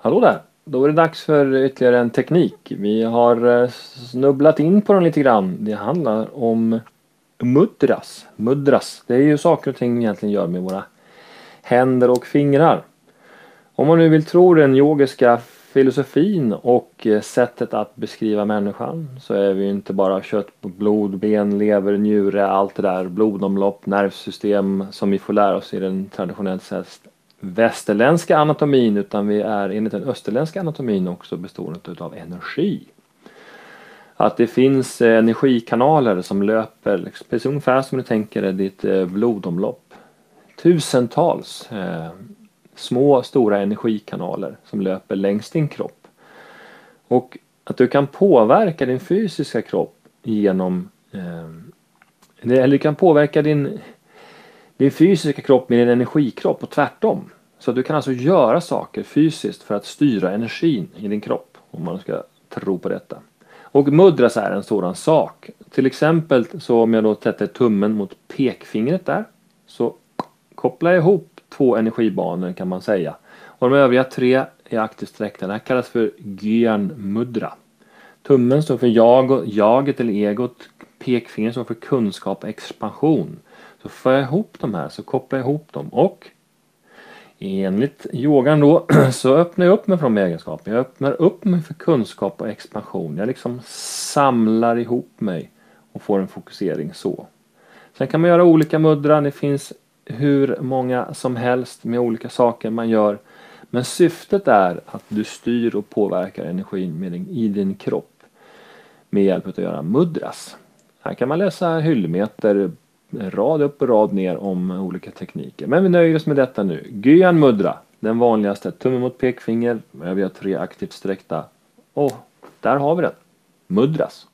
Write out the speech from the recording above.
Hallå där! Då är det dags för ytterligare en teknik. Vi har eh, snubblat in på den lite grann. Det handlar om mudras. Mudras, det är ju saker och ting vi egentligen gör med våra händer och fingrar. Om man nu vill tro den yogiska filosofin och eh, sättet att beskriva människan så är vi inte bara kött, blod, ben, lever, njure, allt det där, blodomlopp, nervsystem som vi får lära oss i den traditionellt sett västerländska anatomin utan vi är enligt den österländska anatomin också bestående av energi. Att det finns energikanaler som löper liksom precis ungefär som du tänker dig ditt eh, blodomlopp. Tusentals eh, små stora energikanaler som löper längs din kropp. Och att du kan påverka din fysiska kropp genom eh, eller du kan påverka din din fysiska kropp med din energikropp och tvärtom. Så du kan alltså göra saker fysiskt för att styra energin i din kropp om man ska tro på detta. Och mudras är en sådan sak. Till exempel så om jag då sätter tummen mot pekfingret där så kopplar jag ihop två energibanor kan man säga. Och de övriga tre är aktivt sträckta. Det här kallas för Gyan mudra. Tummen står för jag, jaget eller egot. Pekfingret står för kunskap och expansion. Så för jag ihop de här så kopplar jag ihop dem och enligt yogan då så öppnar jag upp mig för de egenskaperna. Jag öppnar upp mig för kunskap och expansion. Jag liksom samlar ihop mig och får en fokusering så. Sen kan man göra olika muddrar. Det finns hur många som helst med olika saker man gör. Men syftet är att du styr och påverkar energin med din, i din kropp med hjälp av att göra mudras. Här kan man läsa hyllmeter rad upp och rad ner om olika tekniker. Men vi nöjer oss med detta nu. Gyan mudra, den vanligaste. Tumme mot pekfinger, vi har tre aktivt sträckta. Och där har vi den. Mudras.